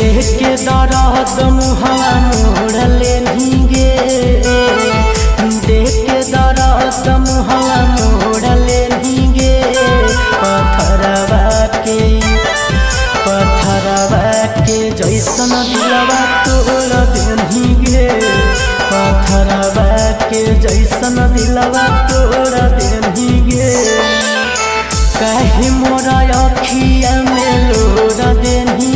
देह के दरद हम उड़ल लेनी गे। देह के दरद हम उड़ल लेनी गे पथरवा के पथरवा के जैसन दिलवा तोड़ देनी गे पथरवा के जैसन दिलवा तोड़ देनी गे कहीं मोरा अखिया में लोड़ देनी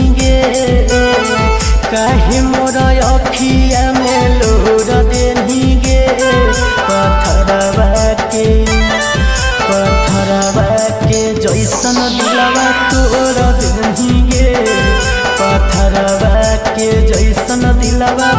कहे मोर अखिया में लोड़ गे? पथरवा के पथरवा के जैसन दिलवा तोर देनी गे। पथरवा के जैसन दिलवा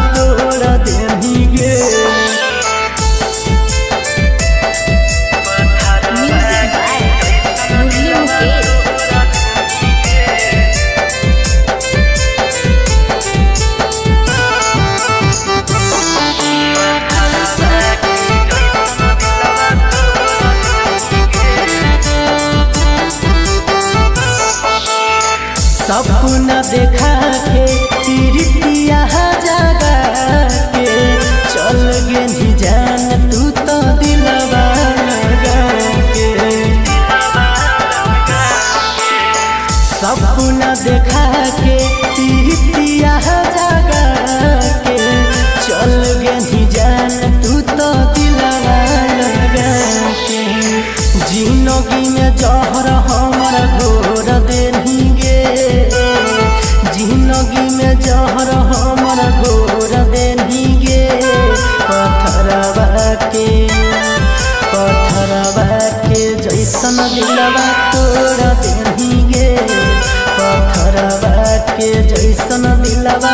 सपना देखा के तिरतिया जगा के, चल गे जान तू तो दिलवा सपना देखा के जहर हमर देंगे पत्थरवा के जैसन दिलवा तोड़ गे। पथरबा के जैसन दिलवा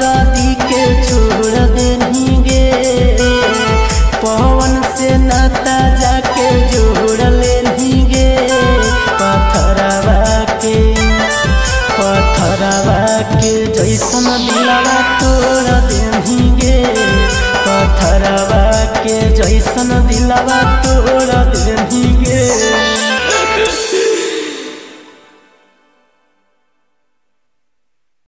दिलवा तोड़ देंगे पत्थरवा के जैसन दिलवा तोड़